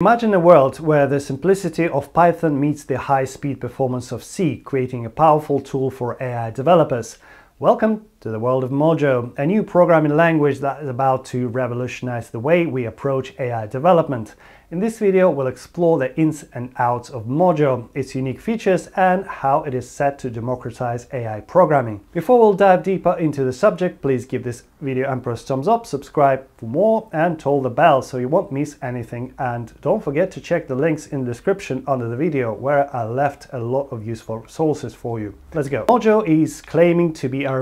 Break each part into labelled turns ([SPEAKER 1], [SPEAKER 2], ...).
[SPEAKER 1] Imagine a world where the simplicity of Python meets the high-speed performance of C, creating a powerful tool for AI developers. Welcome to the world of Mojo, a new programming language that is about to revolutionize the way we approach AI development. In this video, we'll explore the ins and outs of Mojo, its unique features, and how it is set to democratize AI programming. Before we'll dive deeper into the subject, please give this video Emperor's thumbs up, subscribe for more, and toll the bell so you won't miss anything. And don't forget to check the links in the description under the video, where I left a lot of useful sources for you. Let's go. Mojo is claiming to be a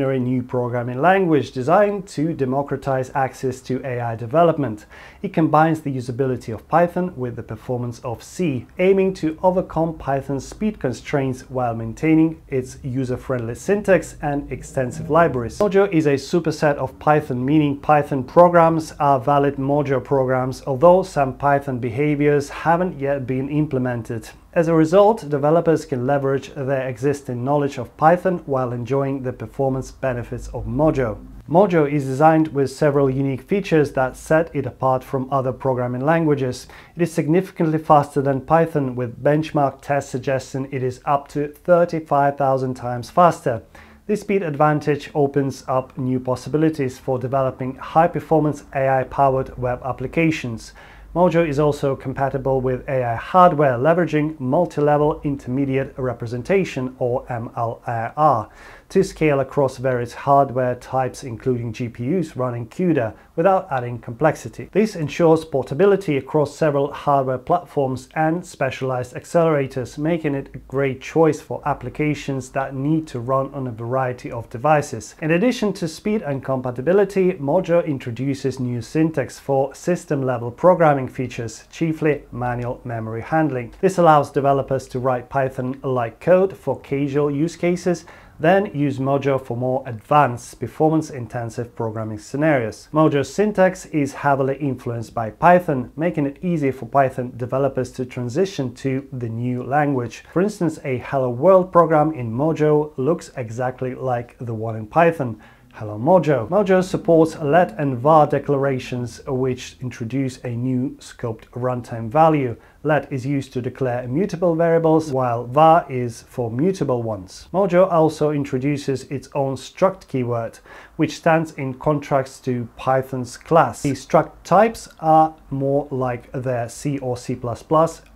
[SPEAKER 1] revolutionary new programming language designed to democratize access to AI development. It combines the usability of Python with the performance of C, aiming to overcome Python's speed constraints while maintaining its user-friendly syntax and extensive libraries. Mojo is a superset of Python, meaning Python programs are valid Mojo programs, although some Python behaviors haven't yet been implemented. As a result, developers can leverage their existing knowledge of Python while enjoying the performance benefits of Mojo. Mojo is designed with several unique features that set it apart from other programming languages. It is significantly faster than Python, with benchmark tests suggesting it is up to 35,000 times faster. This speed advantage opens up new possibilities for developing high-performance AI-powered web applications. Mojo is also compatible with AI hardware, leveraging multi-level intermediate representation or MLIR to scale across various hardware types including GPUs running CUDA without adding complexity. This ensures portability across several hardware platforms and specialized accelerators, making it a great choice for applications that need to run on a variety of devices. In addition to speed and compatibility, Mojo introduces new syntax for system-level programming features, chiefly manual memory handling. This allows developers to write Python-like code for casual use cases then use Mojo for more advanced, performance-intensive programming scenarios. Mojo's syntax is heavily influenced by Python, making it easy for Python developers to transition to the new language. For instance, a Hello World program in Mojo looks exactly like the one in Python, Hello Mojo. Mojo supports let and var declarations which introduce a new scoped runtime value. Let is used to declare immutable variables while var is for mutable ones. Mojo also introduces its own struct keyword which stands in contrast to Python's class. The struct types are more like their C or C++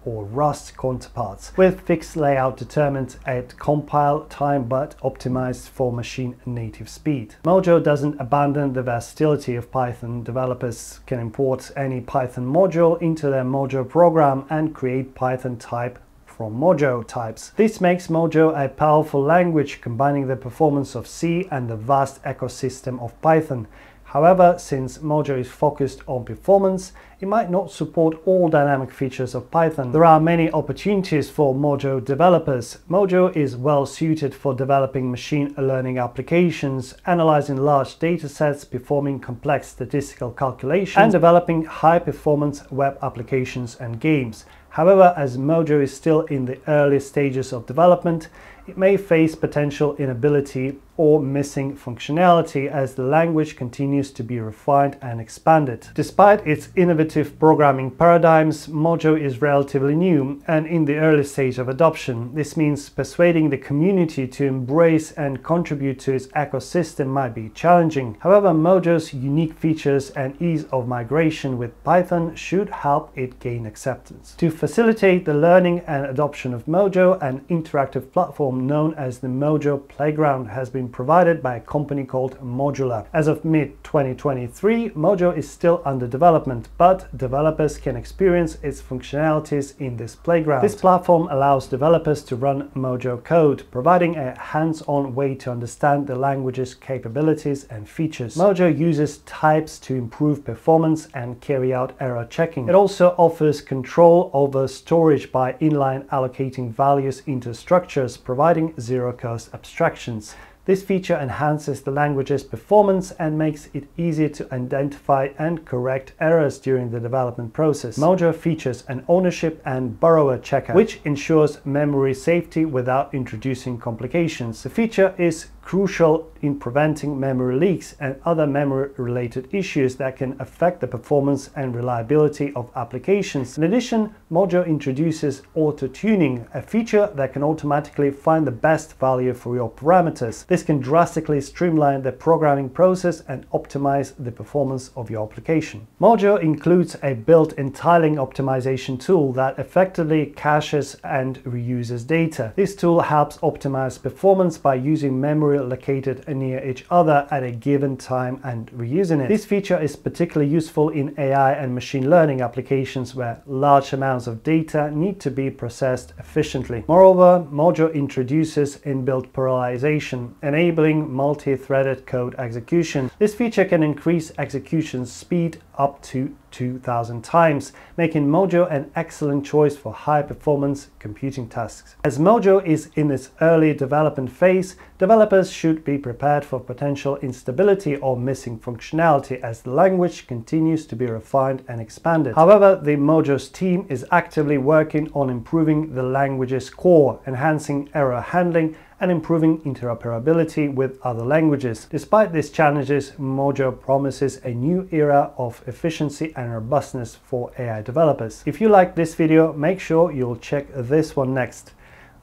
[SPEAKER 1] or Rust counterparts, with fixed layout determined at compile time but optimized for machine native speed. Mojo doesn't abandon the versatility of Python. Developers can import any Python module into their Mojo program and create Python type from Mojo types. This makes Mojo a powerful language combining the performance of C and the vast ecosystem of Python. However, since Mojo is focused on performance, it might not support all dynamic features of Python. There are many opportunities for Mojo developers. Mojo is well suited for developing machine learning applications, analyzing large datasets, performing complex statistical calculations, and developing high-performance web applications and games. However, as Mojo is still in the early stages of development, it may face potential inability or missing functionality as the language continues to be refined and expanded. Despite its innovative programming paradigms, Mojo is relatively new and in the early stage of adoption. This means persuading the community to embrace and contribute to its ecosystem might be challenging. However, Mojo's unique features and ease of migration with Python should help it gain acceptance. To facilitate the learning and adoption of Mojo, an interactive platform known as the Mojo Playground has been provided by a company called Modular. As of mid-2023, Mojo is still under development, but developers can experience its functionalities in this playground. This platform allows developers to run Mojo code, providing a hands-on way to understand the language's capabilities and features. Mojo uses types to improve performance and carry out error checking. It also offers control over storage by inline allocating values into structures, providing zero-cost abstractions. This feature enhances the language's performance and makes it easier to identify and correct errors during the development process. Mojo features an ownership and borrower checker, which ensures memory safety without introducing complications. The feature is crucial in preventing memory leaks and other memory related issues that can affect the performance and reliability of applications. In addition, Mojo introduces auto tuning, a feature that can automatically find the best value for your parameters. This can drastically streamline the programming process and optimize the performance of your application. Mojo includes a built-in tiling optimization tool that effectively caches and reuses data. This tool helps optimize performance by using memory located near each other at a given time and reusing it. This feature is particularly useful in AI and machine learning applications where large amounts of data need to be processed efficiently. Moreover, Mojo introduces inbuilt parallelization, enabling multi-threaded code execution. This feature can increase execution speed up to 2000 times, making Mojo an excellent choice for high performance computing tasks. As Mojo is in its early development phase, developers should be prepared for potential instability or missing functionality as the language continues to be refined and expanded. However, the Mojo's team is actively working on improving the language's core, enhancing error handling and improving interoperability with other languages. Despite these challenges, Mojo promises a new era of efficiency and robustness for AI developers. If you like this video, make sure you'll check this one next.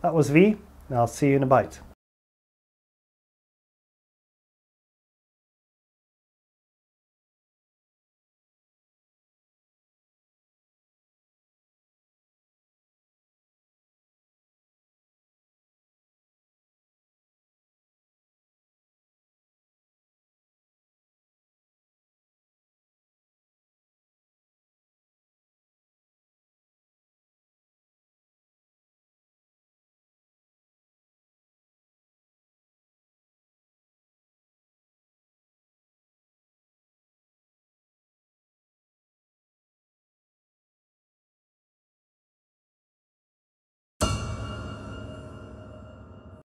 [SPEAKER 1] That was Ave, and I'll see you in a bite.